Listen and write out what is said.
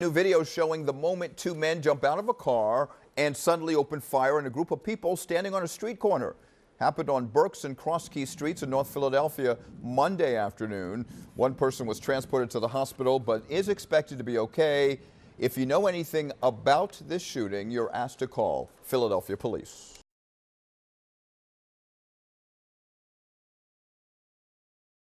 New video showing the moment two men jump out of a car and suddenly open fire on a group of people standing on a street corner. Happened on Berks and Croskey Streets in North Philadelphia Monday afternoon. One person was transported to the hospital but is expected to be okay. If you know anything about this shooting, you're asked to call Philadelphia police.